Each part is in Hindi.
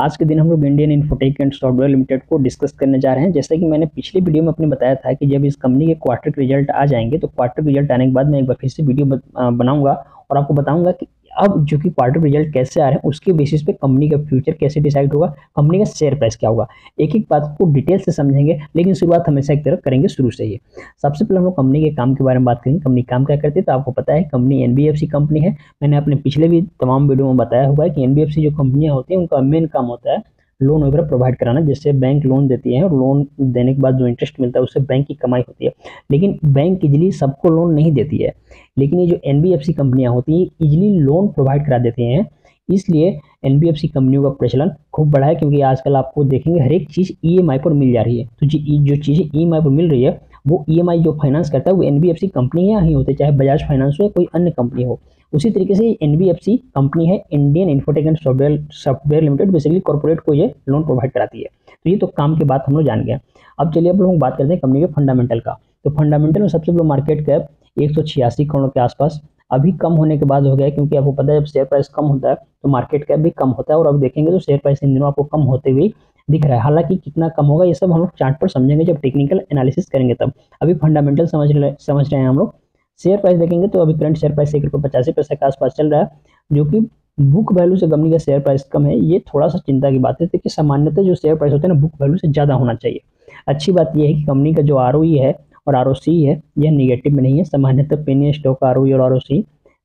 आज के दिन हम लोग Indian Infotech and Software Limited को डिस्कस करने जा रहे हैं। जैसा कि मैंने पिछले वीडियो में अपने बताया था कि जब इस कंपनी के क्वार्टर के रिज़ल्ट आ जाएँगे तो क्वार्टर रिज़ल्ट आने के बाद मैं एक बार फिर से वीडियो बनाऊँगा और आपको बताऊँगा कि अब जो कि क्वार्टर रिज़ल्ट कैसे आ रहे हैं, उसके बेसिस पे कंपनी का फ्यूचर कैसे डिसाइड होगा कंपनी का शेयर प्राइस क्या होगा। एक एक बात को डिटेल से समझेंगे, लेकिन शुरुआत हमेशा एक तरफ़ करेंगे शुरू से ही। सबसे पहले हम लोग कंपनी के काम के बारे में बात करेंगे। कंपनी काम क्या करती है तो आपको पता है कंपनी एनबीएफसी कंपनी है। मैंने अपने पिछले भी तमाम वीडियो में बताया हुआ है कि एनबीएफसी जो कंपनियाँ होती हैं, उनका मेन काम होता है लोन वगैरह प्रोवाइड कराना, जिससे बैंक लोन देती है और लोन देने के बाद जो इंटरेस्ट मिलता है, उससे बैंक की कमाई होती है। लेकिन बैंक इजली सबको लोन नहीं देती है। लेकिन ये जो एनबीएफसी कंपनियाँ होती हैं इजली लोन प्रोवाइड करा देती हैं। इसलिए एनबीएफसी कंपनियों का प्रचलन खूब बढ़ा है, क्योंकि आजकल आपको देखेंगे हर एक चीज़ ईएमआई पर मिल जा रही है। तो जो चीज़ें ई पर मिल रही है वो ईएमआई जो फाइनेंस करता है, वो NBFC कंपनी है ही होते, चाहे बजाज फाइनेंस हो या कोई अन्य कंपनी हो। उसी तरीके से एनबीएफसी कंपनी है Indian Infotech and Software Software Limited basically corporate को ये लोन प्रोवाइड कराती है। तो ये तो काम की बात हम लोग जान गए अब चलिए अब लोग बात करते हैं कंपनी के फंडामेंटल का। तो फंडामेंटल में सबसे बड़ा मार्केट कैप एक सौ छियासी करोड़ के आसपास, अभी कम होने के बाद हो गया क्योंकि आपको पता है जब शेयर प्राइस कम होता है तो मार्केट कैप भी कम होता है, और अब देखेंगे तो शेयर प्राइस इन दिनों आपको कम होते हुए दिख रहा है। हालाँकि कितना कम होगा, ये सब हम लोग चार्ट पर समझेंगे जब टेक्निकल एनालिसिस करेंगे तब। अभी फंडामेंटल समझ रहे समझ रहे हैं हम लोग। शेयर प्राइस देखेंगे तो अभी करंट शेयर प्राइस एक रुपये पचासी पैसे के आसपास चल रहा है, जो कि बुक वैल्यू से कंपनी का शेयर प्राइस कम है, ये थोड़ा सा चिंता की बात है। देखिए, सामान्यतः जो शेयर प्राइस होते हैं ना बुक वैल्यू से ज़्यादा होना चाहिए। अच्छी बात यह है कि कंपनी का जो आर है और आरओसी है, यह निगेटिव में नहीं है। सामान्यतः पेनी स्टॉक आरओई और आर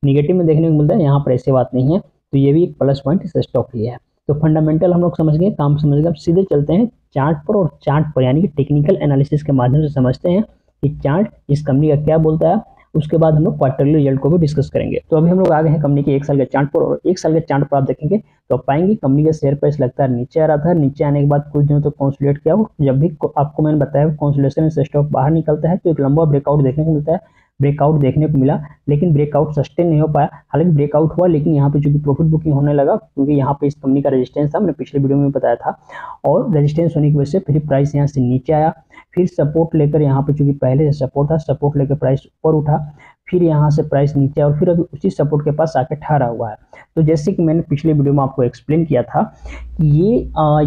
निगेटिव में देखने को मिलता है, यहाँ पर ऐसी बात नहीं है। तो ये भी एक प्लस पॉइंट इस स्टॉक की है। तो फंडामेंटल हम लोग समझ गए, काम समझ गए। अब सीधे चलते हैं चार्ट पर और चार्ट पर, यानी कि टेक्निकल एनालिसिस के माध्यम से समझते हैं कि चार्ट इस कंपनी का क्या बोलता है। उसके बाद हम लोग क्वार्टरली रिज़ल्ट को भी डिस्कस करेंगे। तो अभी हम लोग आ गए हैं कंपनी के एक साल के चार्ट पर, और एक साल के चार्ट पर आप देखेंगे तो पाएँगे कंपनी का शेयर प्राइस लगता है, नीचे आ रहा था। नीचे आने के बाद कुछ दिनों तक तो कॉन्सुलेट किया। जब भी आपको मैंने बताया कॉन्सुलेशन से स्टॉक बाहर निकलता है तो एक लंबा ब्रेकआउट देखने को मिलता है। ब्रेकआउट देखने को मिला, लेकिन ब्रेकआउट सस्टेन नहीं हो पाया। हालाँकि ब्रेकआउट हुआ, लेकिन यहाँ पे चूँकि प्रॉफिट बुकिंग होने लगा, क्योंकि यहाँ पे इस कंपनी का रेजिस्टेंस था, मैंने पिछले वीडियो में बताया था। और रेजिस्टेंस होने की वजह से फिर प्राइस यहाँ से नीचे आया। फिर सपोर्ट लेकर यहाँ पे चूँकि पहले से सपोर्ट था सपोर्ट लेकर प्राइस ऊपर उठा। फिर यहाँ से प्राइस नीचे और फिर अभी उसी सपोर्ट के पास आके ठहरा हुआ है। तो जैसे कि मैंने पिछले वीडियो में आपको एक्सप्लेन किया था कि ये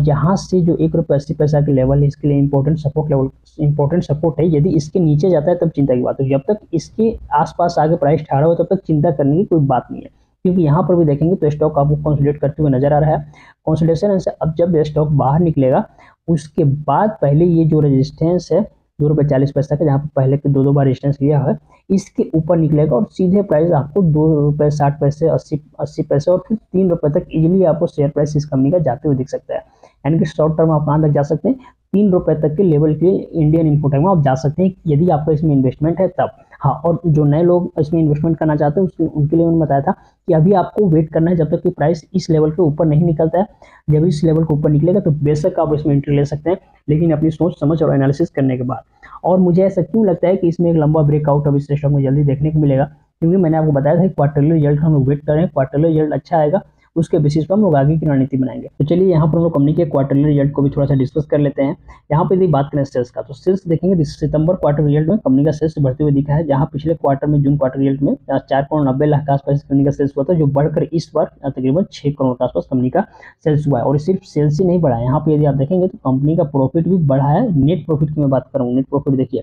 यहाँ से जो एक रुपये अस्सी पैसा के लेवल है, इसके लिए important support level important support है। यदि इसके नीचे जाता है तब चिंता की बात है। जब तक इसके आसपास आगे प्राइस ठहरा हो, तब तक चिंता करने की कोई बात नहीं है। क्योंकि यहाँ पर भी देखेंगे तो स्टॉक आपको कंसोलिडेट करते हुए नज़र आ रहा है। कॉन्सोलेशन से अब जब स्टॉक बाहर निकलेगा, उसके बाद पहले ये जो रेजिस्टेंस है दो रुपये चालीस पैसा का, जहाँ पर पहले के दो दो बार रिस्टेंस लिया है, इसके ऊपर निकलेगा और सीधे प्राइस आपको दो रुपये साठ पैसे, अस्सी अस्सी पैसे और फिर तीन रुपये तक इजिली आपको शेयर प्राइस इस कंपनी का जाते हुए दिख सकता है। यानी कि शॉर्ट टर्म आप कहाँ तक जा सकते हैं? तीन रुपए तक के लेवल के इंडियन इन्फोटेक में आप जा सकते हैं यदि आपका इसमें इन्वेस्टमेंट है तब। हाँ और जो नए लोग इसमें इन्वेस्टमेंट करना चाहते हैं, उसके, उनके लिए मैंने बताया था कि अभी आपको वेट करना है जब तक कि प्राइस इस लेवल के ऊपर नहीं निकलता है। जब इस लेवल के ऊपर निकलेगा तो बेशक आप इसमें एंट्री ले सकते हैं, लेकिन अपनी सोच, समझ और एनालिसिस करने के बाद। और मुझे ऐसा क्यों लगता है कि इसमें एक लंबा ब्रेकआउट अब इस स्टॉक में जल्दी देखने को मिलेगा? क्योंकि मैंने आपको बताया था क्वार्टरली रिज़ल्ट हम लोग वेट कर क्वार्टरली रिज़ल्ट अच्छा आएगा। उसके बेसिस पर हम लोग आगे की रणनीति बनाएँगे। तो चलिए, यहाँ पर हम लोग कंपनी के क्वार्टरली रिज़ल्ट को भी थोड़ा सा डिस्कस कर लेते हैं। यहाँ पर यदि बात करें सेल्स का तो सेल्स देखेंगे सितंबर क्वार्टर रिज़ल्ट में कंपनी का सेल्स बढ़ते हुए दिखा है, जहाँ पिछले क्वार्टर में, जून क्वार्टर रिज़ल्ट में चार करोड़ नब्बे लाख के आसपास कंपनी का सेल्स हुआ था, जो बढ़कर इस बार तकरीबन छह करोड़ के आसपास कंपनी का सेल्स हुआ है। और सिर्फ़ सेल्स ही नहीं बढ़ा है। यहाँ पर यदि आप देखेंगे तो कंपनी का प्रॉफिट भी बढ़ा है। नेट प्रॉफिट की मैं बात करूँ नेट प्रॉफिट देखिए।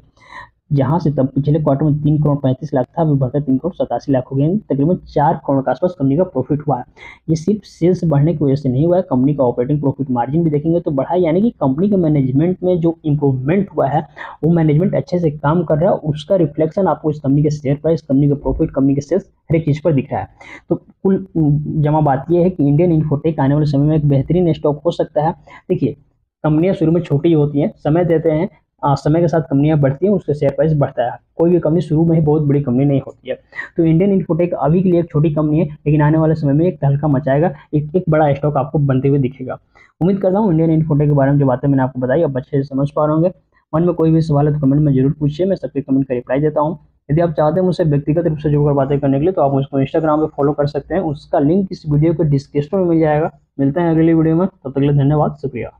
जहाँ से तब पिछले क्वार्टर में तीन करोड़ पैंतीस लाख था, अभी बढ़कर तीन करोड़ सतासी लाख हो गए तकरीबन चार करोड़ के आसपास कंपनी का प्रॉफिट हुआ है। ये सिर्फ़ सेल्स बढ़ने की वजह से नहीं हुआ है कंपनी का ऑपरेटिंग प्रॉफिट मार्जिन भी देखेंगे तो बढ़ा यानी कि कंपनी के मैनेजमेंट में जो इंप्रूवमेंट हुआ है, वो मैनेजमेंट अच्छे से काम कर रहा है, उसका रिफ्लेक्शन आपको इस कंपनी के शेयर प्राइस कंपनी का प्रॉफिट कंपनी के सेल्स हर एक चीज़ पर दिख रहा है। तो कुल जमा बात यह है कि इंडियन इन्फोटेक आने वाले समय में एक बेहतरीन स्टॉक हो सकता है। देखिए कंपनियाँ शुरू में छोटी होती हैं, समय देते हैं समय के साथ कंपनियाँ बढ़ती हैं उसके शेयर प्राइस बढ़ता है। कोई भी कंपनी शुरू में ही बहुत बड़ी कंपनी नहीं होती है। तो इंडियन इन्फोटेक अभी के लिए एक छोटी कंपनी है, लेकिन आने वाले समय में एक तहलका मचाएगा, एक एक बड़ा स्टॉक आपको बनते हुए दिखेगा। उम्मीद करता हूँ इंडियन इन्फोटेक के बारे में जो बातें मैंने आपको बताई अब अच्छे से समझ पा रहे होंगे। मन में कोई भी सवाल है तो कमेंट में ज़रूर पूछिए, मैं सबके कमेंट का रिप्लाई देता हूँ। यदि आप चाहते हैं मुझसे व्यक्तिगत रूप से जुड़कर बातें करने के लिए तो आप मुझको इंस्टाग्राम पर फॉलो कर सकते हैं। उसका लिंक इस वीडियो के डिस्क्रिप्शन में मिल जाएगा। मिलते हैं अगली वीडियो में, तब तक के लिए धन्यवाद, शुक्रिया।